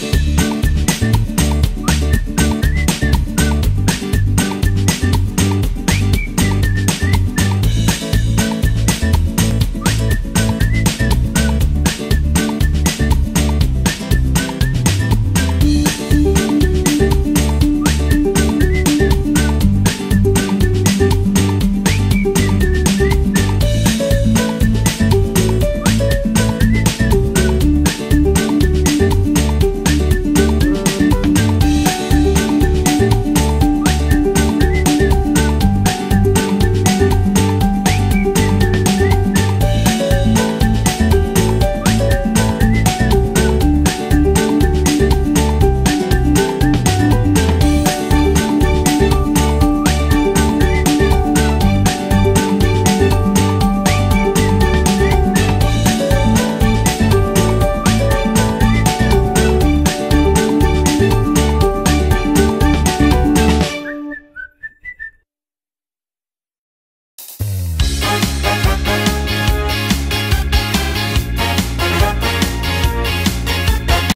Bye.